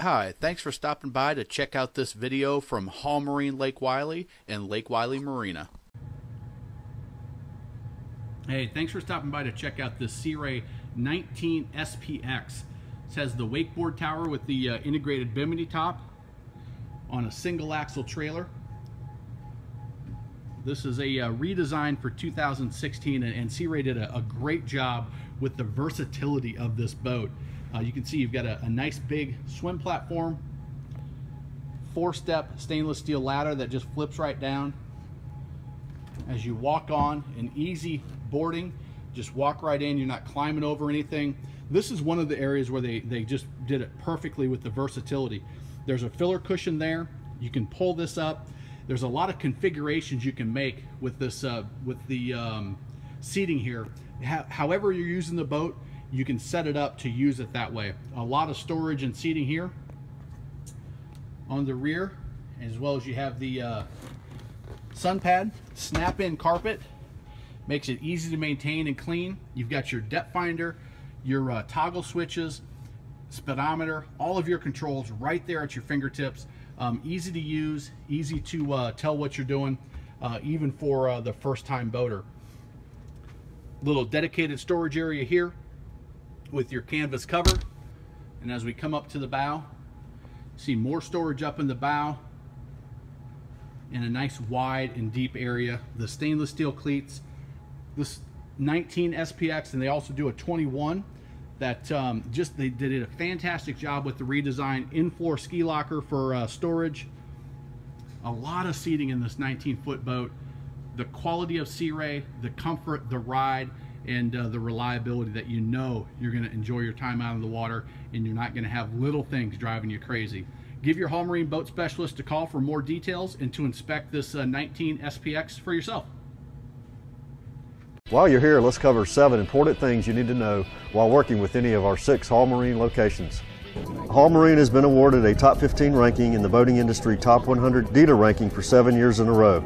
Hi, thanks for stopping by to check out this video from Hall Marine Lake Wylie and Lake Wylie Marina. Hey, thanks for stopping by to check out this Sea Ray 19 SPX. It has the wakeboard tower with the uh, integrated bimini top on a single axle trailer. This is a uh, redesign for 2016 and, and Sea Ray did a, a great job with the versatility of this boat. Uh, you can see you've got a, a nice big swim platform, four-step stainless steel ladder that just flips right down. As you walk on, an easy boarding, just walk right in, you're not climbing over anything. This is one of the areas where they, they just did it perfectly with the versatility. There's a filler cushion there. You can pull this up. There's a lot of configurations you can make with this uh, with the um, seating here. However you're using the boat, you can set it up to use it that way. A lot of storage and seating here on the rear, as well as you have the uh, sun pad, snap-in carpet, makes it easy to maintain and clean. You've got your depth finder, your uh, toggle switches, speedometer, all of your controls right there at your fingertips. Um, easy to use, easy to uh, tell what you're doing, uh, even for uh, the first time boater. Little dedicated storage area here with your canvas cover. And as we come up to the bow, see more storage up in the bow in a nice wide and deep area. The stainless steel cleats, this 19 SPX, and they also do a 21 that um, just they did a fantastic job with the redesign in-floor ski locker for uh, storage. A lot of seating in this 19 foot boat. The quality of Sea Ray, the comfort, the ride, and uh, the reliability that you know you're going to enjoy your time out on the water and you're not going to have little things driving you crazy. Give your Hall Marine boat specialist a call for more details and to inspect this uh, 19 SPX for yourself. While you're here, let's cover seven important things you need to know while working with any of our six Hall Marine locations. Hall Marine has been awarded a top 15 ranking in the boating industry top 100 dealer ranking for seven years in a row.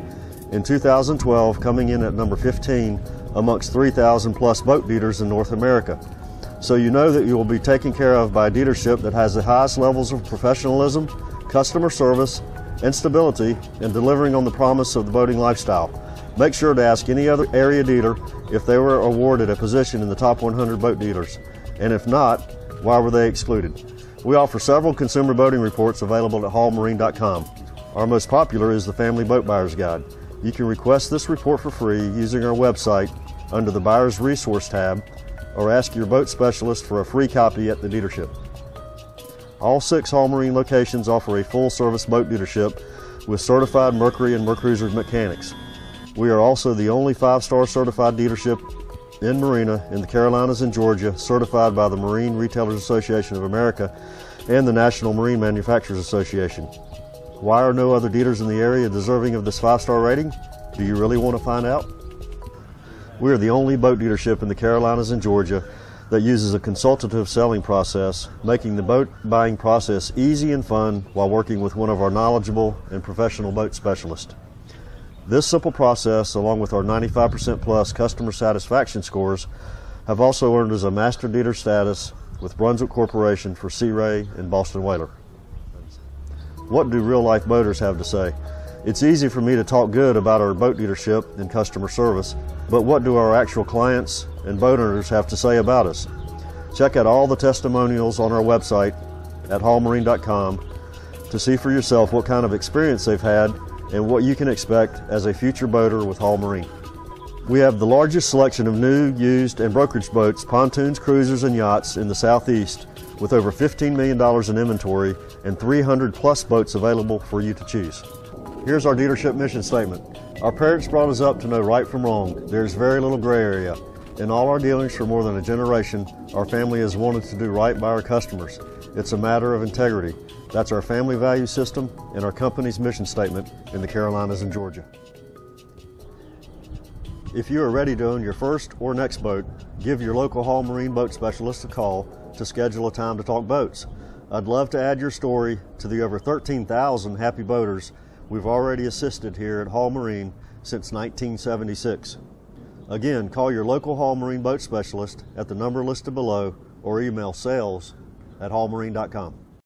In 2012, coming in at number 15 amongst 3,000 plus boat dealers in North America. So you know that you will be taken care of by a dealership that has the highest levels of professionalism, customer service, and stability in delivering on the promise of the boating lifestyle. Make sure to ask any other area dealer if they were awarded a position in the top 100 boat dealers. And if not, why were they excluded? We offer several consumer boating reports available at hallmarine.com. Our most popular is the Family Boat Buyer's Guide. You can request this report for free using our website under the Buyer's Resource tab or ask your boat specialist for a free copy at the dealership. All six Hall Marine locations offer a full service boat dealership with certified Mercury and Mercruiser mechanics. We are also the only five star certified dealership in Marina in the Carolinas and Georgia, certified by the Marine Retailers Association of America and the National Marine Manufacturers Association. Why are no other dealers in the area deserving of this five star rating? Do you really want to find out? We are the only boat dealership in the Carolinas and Georgia that uses a consultative selling process, making the boat buying process easy and fun while working with one of our knowledgeable and professional boat specialists. This simple process, along with our 95% plus customer satisfaction scores, have also earned us a master dealer status with Brunswick Corporation for Sea Ray and Boston Whaler. What do real life boaters have to say? It's easy for me to talk good about our boat dealership and customer service, but what do our actual clients and boat owners have to say about us? Check out all the testimonials on our website at hallmarine.com to see for yourself what kind of experience they've had and what you can expect as a future boater with Hall Marine. We have the largest selection of new, used, and brokerage boats, pontoons, cruisers, and yachts in the Southeast with over $15 million in inventory and 300 plus boats available for you to choose. Here's our dealership mission statement. Our parents brought us up to know right from wrong. There's very little gray area. In all our dealings for more than a generation, our family has wanted to do right by our customers. It's a matter of integrity. That's our family value system and our company's mission statement in the Carolinas and Georgia. If you are ready to own your first or next boat, give your local Hall Marine boat specialist a call to schedule a time to talk boats. I'd love to add your story to the over 13,000 happy boaters we've already assisted here at Hall Marine since 1976. Again, call your local Hall Marine boat specialist at the number listed below or email sales at hallmarine.com.